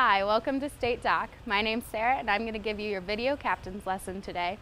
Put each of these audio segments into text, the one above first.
Hi, welcome to State Dock. My name's Sarah and I'm going to give you your video captain's lesson today.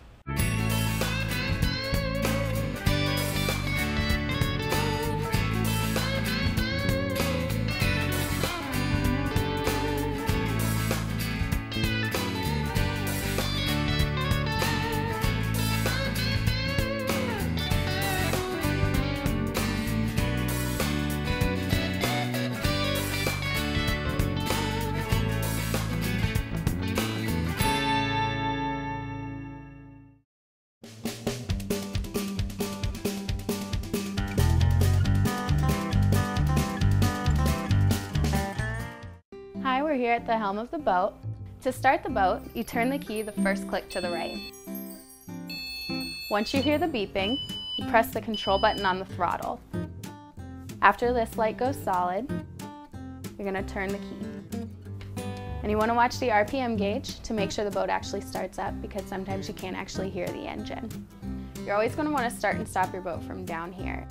Here at the helm of the boat. To start the boat, you turn the key the first click to the right. Once you hear the beeping, you press the control button on the throttle. After this light goes solid, you're going to turn the key. And you want to watch the RPM gauge to make sure the boat actually starts up because sometimes you can't actually hear the engine. You're always going to want to start and stop your boat from down here.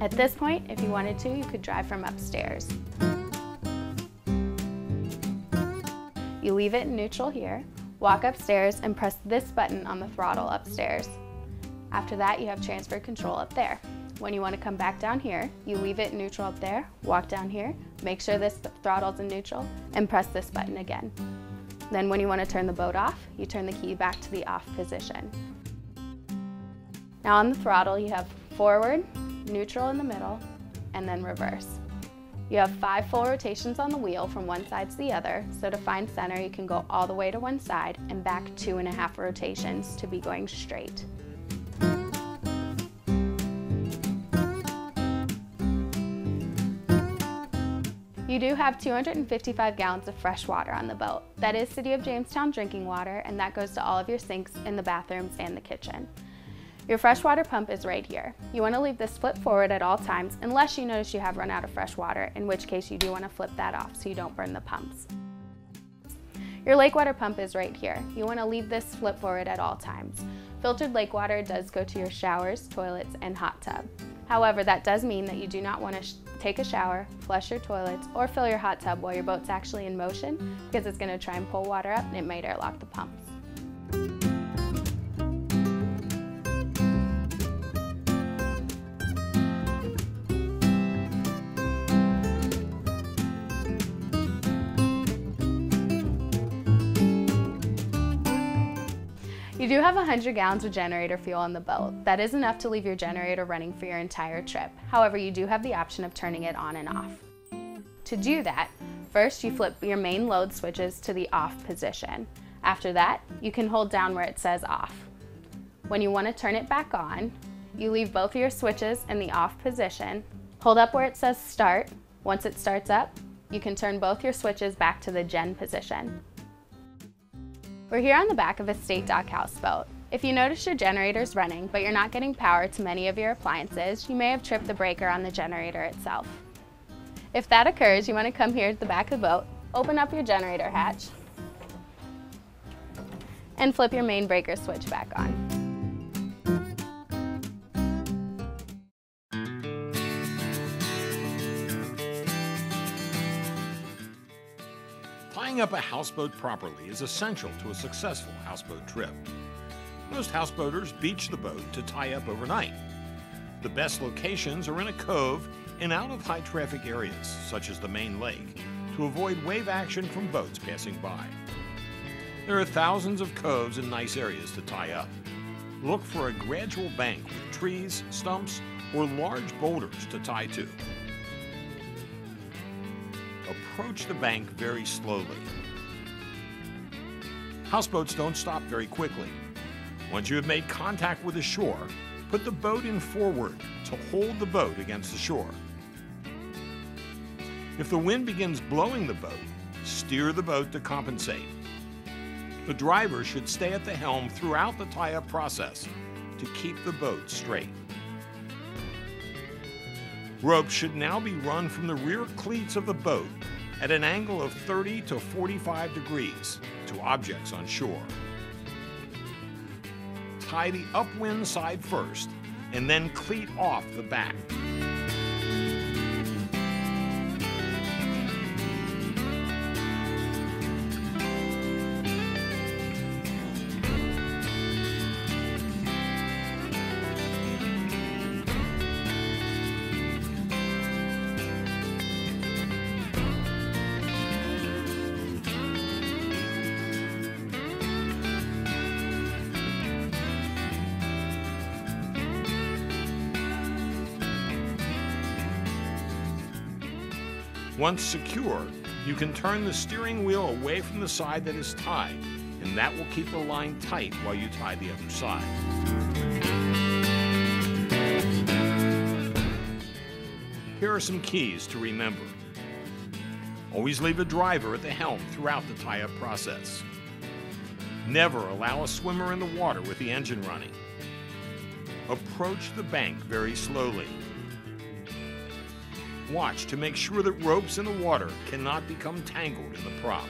At this point, if you wanted to, you could drive from upstairs. You leave it in neutral here, walk upstairs and press this button on the throttle upstairs. After that, you have transfer control up there. When you want to come back down here, you leave it in neutral up there, walk down here, make sure this throttle's in neutral, and press this button again. Then when you want to turn the boat off, you turn the key back to the off position. Now on the throttle, you have forward, neutral in the middle, and then reverse. You have five full rotations on the wheel from one side to the other, so to find center you can go all the way to one side and back two and a half rotations to be going straight. You do have 255 gallons of fresh water on the boat. That is City of Jamestown drinking water and that goes to all of your sinks in the bathrooms and the kitchen. Your freshwater pump is right here. You want to leave this flip forward at all times unless you notice you have run out of fresh water, in which case you do want to flip that off so you don't burn the pumps. Your lake water pump is right here. You want to leave this flip forward at all times. Filtered lake water does go to your showers, toilets, and hot tub. However, that does mean that you do not want to take a shower, flush your toilets, or fill your hot tub while your boat's actually in motion because it's going to try and pull water up and it might airlock the pumps. You do have 100 gallons of generator fuel on the boat. That is enough to leave your generator running for your entire trip. However, you do have the option of turning it on and off. To do that, first you flip your main load switches to the off position. After that, you can hold down where it says off. When you want to turn it back on, you leave both of your switches in the off position, hold up where it says start. Once it starts up, you can turn both your switches back to the gen position. We're here on the back of a state dock houseboat. If you notice your generator is running, but you're not getting power to many of your appliances, you may have tripped the breaker on the generator itself. If that occurs, you want to come here to the back of the boat, open up your generator hatch, and flip your main breaker switch back on. Tying up a houseboat properly is essential to a successful houseboat trip. Most houseboaters beach the boat to tie up overnight. The best locations are in a cove and out of high traffic areas, such as the main lake, to avoid wave action from boats passing by. There are thousands of coves and nice areas to tie up. Look for a gradual bank with trees, stumps, or large boulders to tie to approach the bank very slowly. Houseboats don't stop very quickly. Once you have made contact with the shore, put the boat in forward to hold the boat against the shore. If the wind begins blowing the boat, steer the boat to compensate. The driver should stay at the helm throughout the tie-up process to keep the boat straight. Ropes should now be run from the rear cleats of the boat at an angle of 30 to 45 degrees to objects on shore. Tie the upwind side first and then cleat off the back. Once secure, you can turn the steering wheel away from the side that is tied, and that will keep the line tight while you tie the other side. Here are some keys to remember. Always leave a driver at the helm throughout the tie-up process. Never allow a swimmer in the water with the engine running. Approach the bank very slowly. Watch to make sure that ropes in the water cannot become tangled in the prop.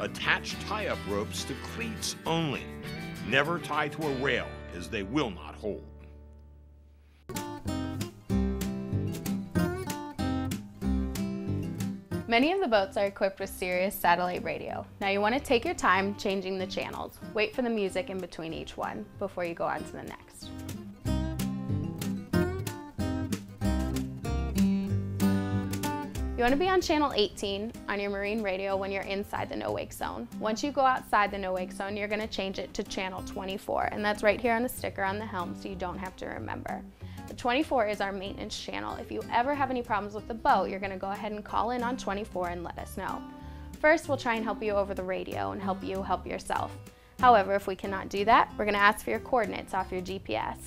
Attach tie-up ropes to cleats only. Never tie to a rail as they will not hold. Many of the boats are equipped with Sirius satellite radio. Now you want to take your time changing the channels. Wait for the music in between each one before you go on to the next. You want to be on channel 18 on your marine radio when you're inside the no-wake zone. Once you go outside the no-wake zone, you're going to change it to channel 24, and that's right here on the sticker on the helm so you don't have to remember. The 24 is our maintenance channel. If you ever have any problems with the boat, you're gonna go ahead and call in on 24 and let us know. First, we'll try and help you over the radio and help you help yourself. However, if we cannot do that, we're gonna ask for your coordinates off your GPS.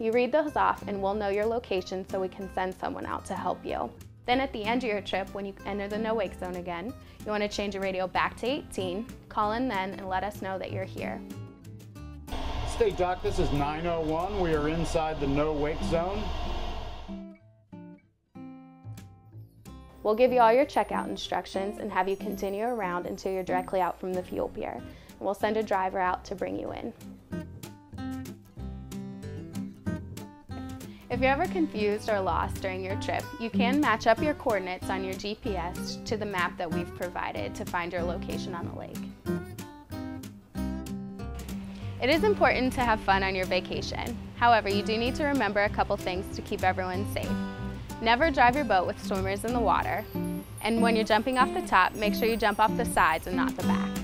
You read those off and we'll know your location so we can send someone out to help you. Then at the end of your trip, when you enter the no-wake zone again, you wanna change your radio back to 18, call in then and let us know that you're here. State Dock, this is 901. We are inside the no wake zone. We'll give you all your checkout instructions and have you continue around until you're directly out from the fuel pier. And we'll send a driver out to bring you in. If you're ever confused or lost during your trip, you can mm-hmm. match up your coordinates on your GPS to the map that we've provided to find your location on the lake. It is important to have fun on your vacation. However, you do need to remember a couple things to keep everyone safe. Never drive your boat with swimmers in the water. And when you're jumping off the top, make sure you jump off the sides and not the back.